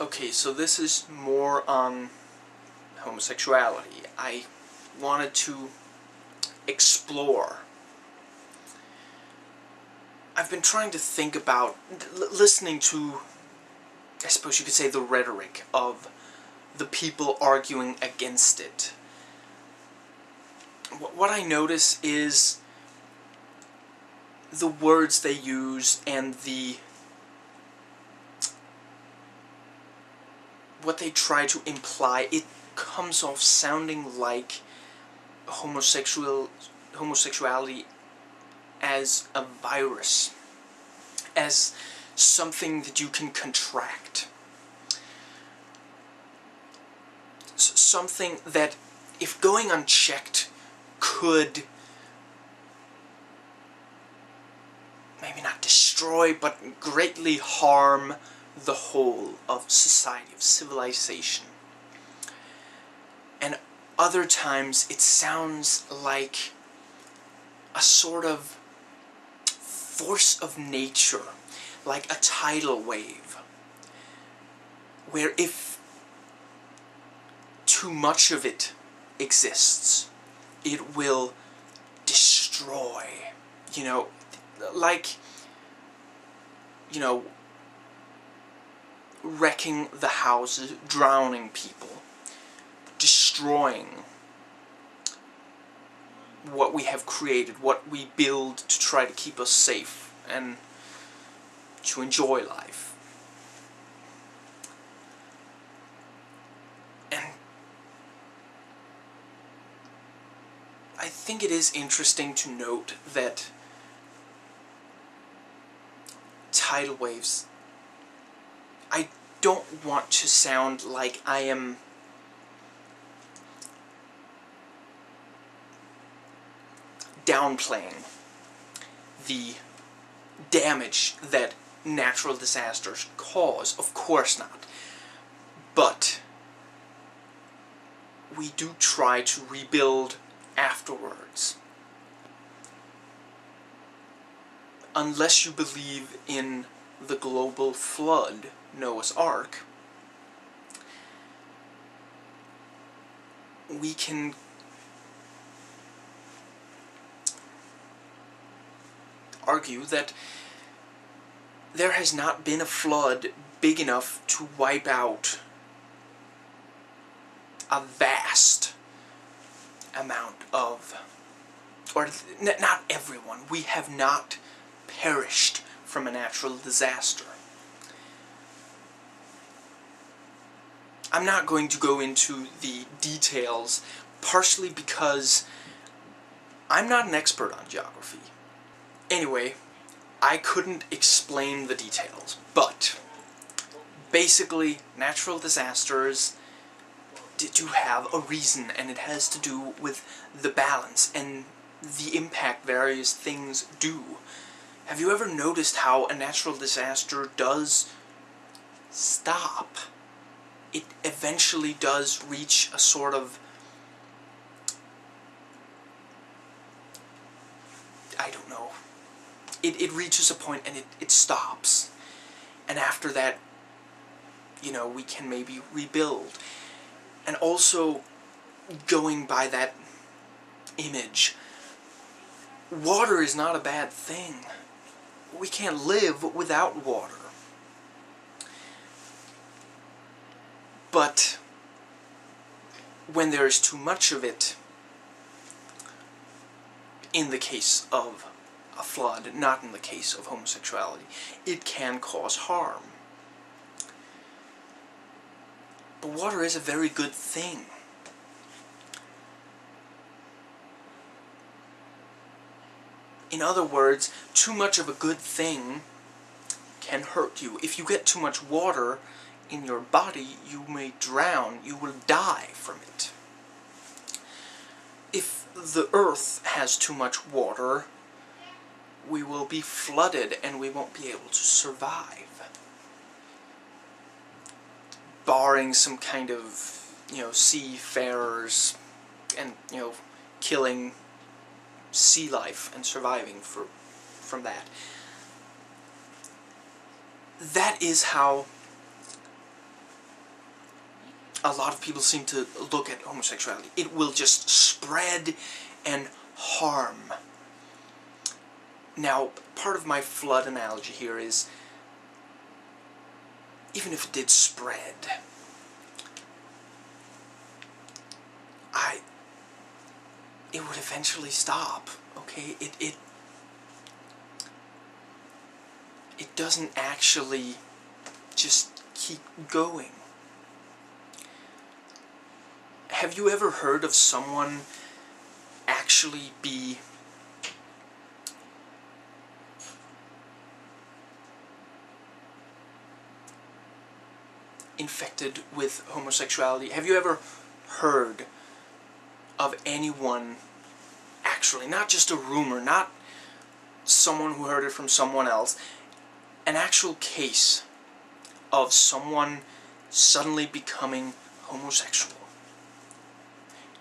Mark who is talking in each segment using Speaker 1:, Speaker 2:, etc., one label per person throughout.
Speaker 1: Okay, so this is more on homosexuality. I wanted to explore. I've been trying to think about listening to, I suppose you could say, the rhetoric of the people arguing against it. What I notice is the words they use and the what they try to imply, it comes off sounding like homosexual homosexuality as a virus, as something that you can contract. S something that, if going unchecked, could maybe not destroy, but greatly harm the whole of society, of civilization. And other times it sounds like a sort of force of nature, like a tidal wave, where if too much of it exists, it will destroy, you know, like, you know, wrecking the houses, drowning people, destroying what we have created, what we build to try to keep us safe and to enjoy life. And I think it is interesting to note that tidal waves don't want to sound like I am downplaying the damage that natural disasters cause. Of course not. But we do try to rebuild afterwards. Unless you believe in the global flood, Noah's Ark, we can argue that there has not been a flood big enough to wipe out a vast amount of, or not everyone, we have not perished from a natural disaster. I'm not going to go into the details, partially because I'm not an expert on geography. Anyway, I couldn't explain the details, but basically, natural disasters do have a reason, and it has to do with the balance and the impact various things do. Have you ever noticed how a natural disaster does stop? It eventually does reach a sort of I don't know. It, it reaches a point and it, it stops. And after that, you know, we can maybe rebuild. And also, going by that image, water is not a bad thing. We can't live without water. But when there is too much of it, in the case of a flood, not in the case of homosexuality, it can cause harm. But water is a very good thing. In other words, too much of a good thing can hurt you. If you get too much water, in your body, you may drown, you will die from it. If the earth has too much water, we will be flooded and we won't be able to survive. Barring some kind of, you know, seafarers and, you know, killing sea life and surviving for, from that. That is how a lot of people seem to look at homosexuality. It will just spread and harm. Now, part of my flood analogy here is even if it did spread, I it would eventually stop, okay? It it it doesn't actually just keep going. Have you ever heard of someone actually be infected with homosexuality? Have you ever heard of anyone actually, not just a rumor, not someone who heard it from someone else, an actual case of someone suddenly becoming homosexual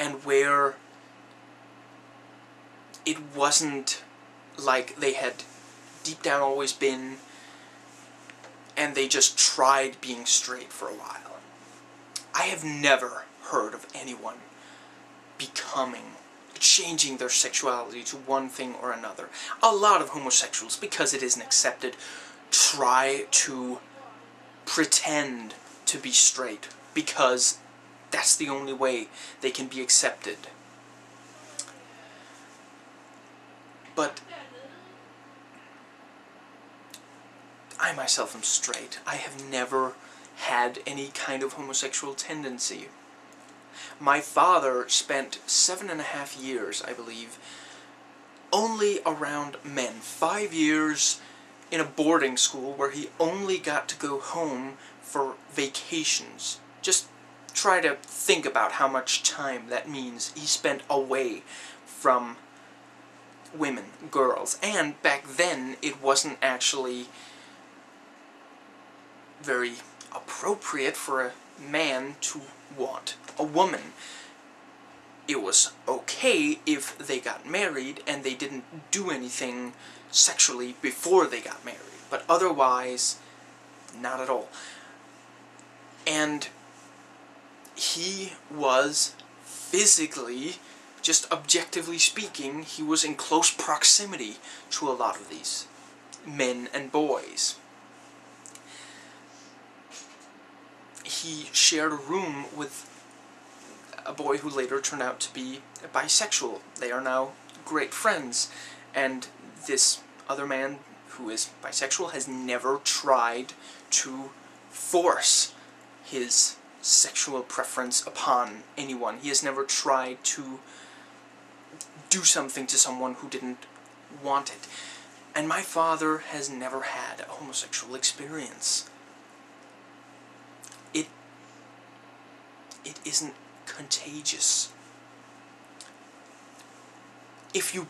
Speaker 1: and where it wasn't like they had deep down always been and they just tried being straight for a while. I have never heard of anyone becoming, changing their sexuality to one thing or another. A lot of homosexuals, because it isn't accepted, try to pretend to be straight because that's the only way they can be accepted. But I myself am straight. I have never had any kind of homosexual tendency. My father spent seven and a half years, I believe, only around men. Five years in a boarding school where he only got to go home for vacations. Just try to think about how much time that means he spent away from women, girls. And back then, it wasn't actually very appropriate for a man to want a woman. It was okay if they got married and they didn't do anything sexually before they got married, but otherwise, not at all. And he was physically, just objectively speaking, he was in close proximity to a lot of these men and boys. He shared a room with a boy who later turned out to be bisexual. They are now great friends, and this other man who is bisexual has never tried to force his sexual preference upon anyone. He has never tried to do something to someone who didn't want it. And my father has never had a homosexual experience. It it isn't contagious. If you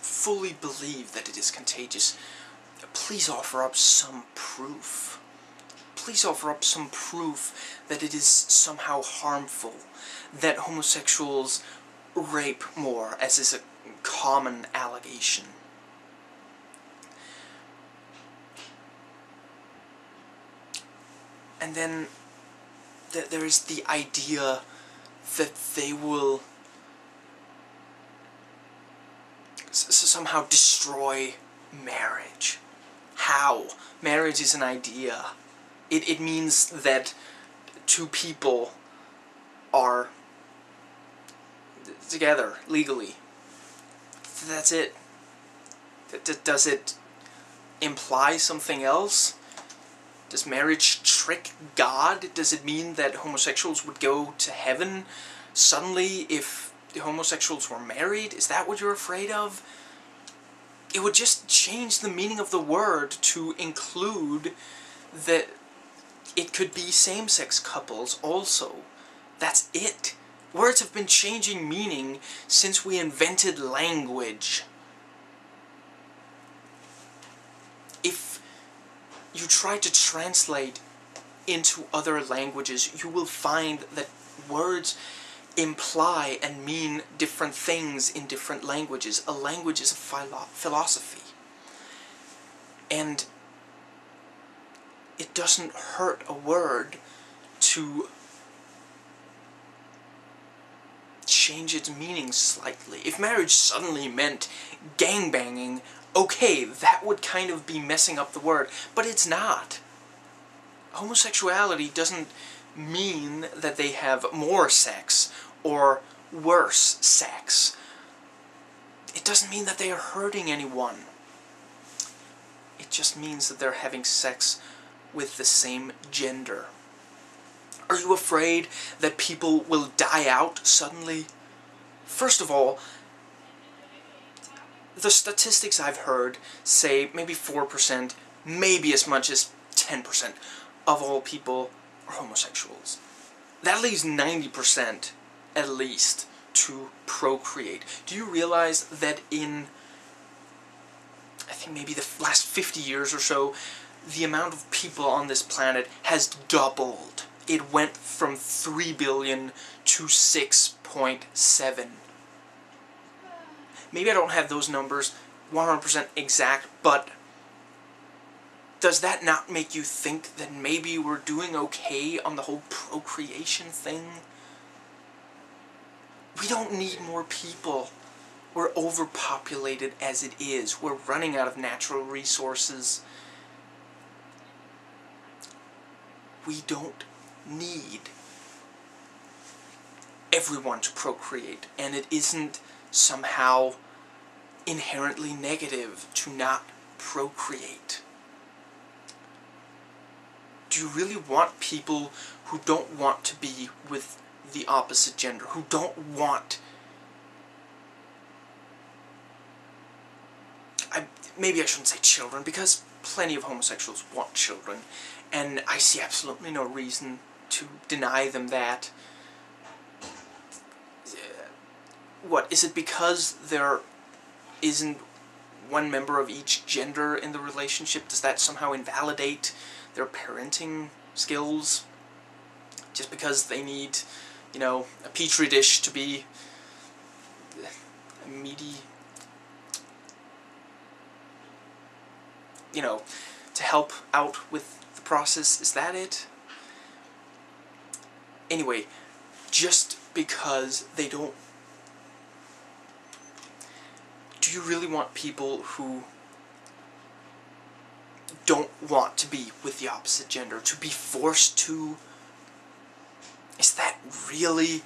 Speaker 1: fully believe that it is contagious, please offer up some proof. Please offer up some proof that it is somehow harmful, that homosexuals rape more, as is a common allegation. And then th there is the idea that they will somehow destroy marriage. How? Marriage is an idea. It, it means that two people are together legally. That's it. Does it imply something else? Does marriage trick God? Does it mean that homosexuals would go to heaven suddenly if the homosexuals were married? Is that what you're afraid of? It would just change the meaning of the word to include that it could be same-sex couples also. That's it. Words have been changing meaning since we invented language. If you try to translate into other languages, you will find that words imply and mean different things in different languages. A language is a philo philosophy. And it doesn't hurt a word to change its meaning slightly. If marriage suddenly meant gangbanging, okay, that would kind of be messing up the word, but it's not. Homosexuality doesn't mean that they have more sex or worse sex. It doesn't mean that they are hurting anyone. It just means that they're having sex with the same gender. Are you afraid that people will die out suddenly? First of all, the statistics I've heard say maybe 4%, maybe as much as 10% of all people are homosexuals. That leaves 90% at least to procreate. Do you realize that in, I think maybe the last 50 years or so, the amount of people on this planet has doubled. It went from 3 billion to 6.7. Maybe I don't have those numbers 100% exact, but does that not make you think that maybe we're doing okay on the whole procreation thing? We don't need more people. We're overpopulated as it is. We're running out of natural resources. We don't need everyone to procreate, and it isn't somehow inherently negative to not procreate. Do you really want people who don't want to be with the opposite gender, who don't want I, maybe I shouldn't say children, because plenty of homosexuals want children, and I see absolutely no reason to deny them that. Uh, what, is it because there isn't one member of each gender in the relationship? Does that somehow invalidate their parenting skills? Just because they need you know, a petri dish to be a meaty, you know, to help out with process. Is that it? Anyway, just because they don't... Do you really want people who don't want to be with the opposite gender to be forced to is that really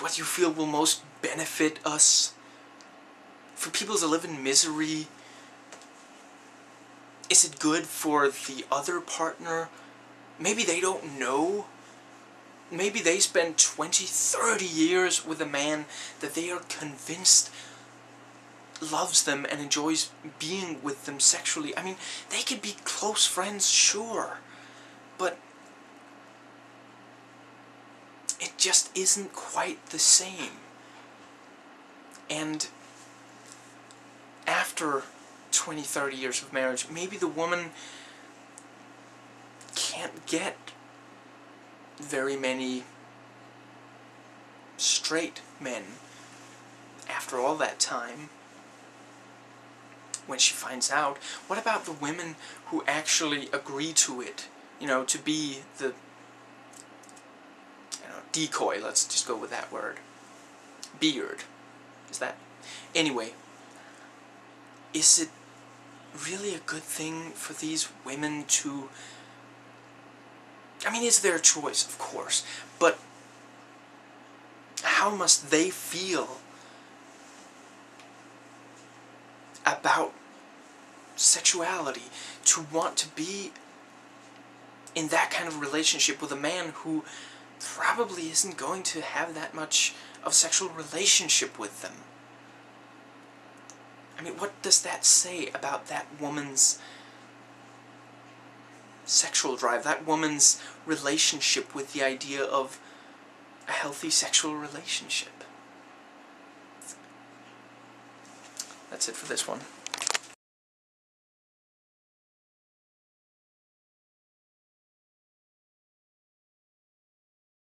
Speaker 1: what you feel will most benefit us? For people to live in misery? Is it good for the other partner? Maybe they don't know. Maybe they spend 20, 30 years with a man that they are convinced loves them and enjoys being with them sexually. I mean, they could be close friends, sure. But it just isn't quite the same. And after 20, 30 years of marriage, maybe the woman can't get very many straight men after all that time when she finds out. What about the women who actually agree to it? You know, to be the decoy, let's just go with that word. Beard. Is that? Anyway, is it really a good thing for these women to... I mean, it's their choice, of course, but how must they feel about sexuality to want to be in that kind of relationship with a man who probably isn't going to have that much of sexual relationship with them. I mean, what does that say about that woman's sexual drive, that woman's relationship with the idea of a healthy sexual relationship? That's it for this one.